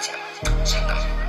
姐夫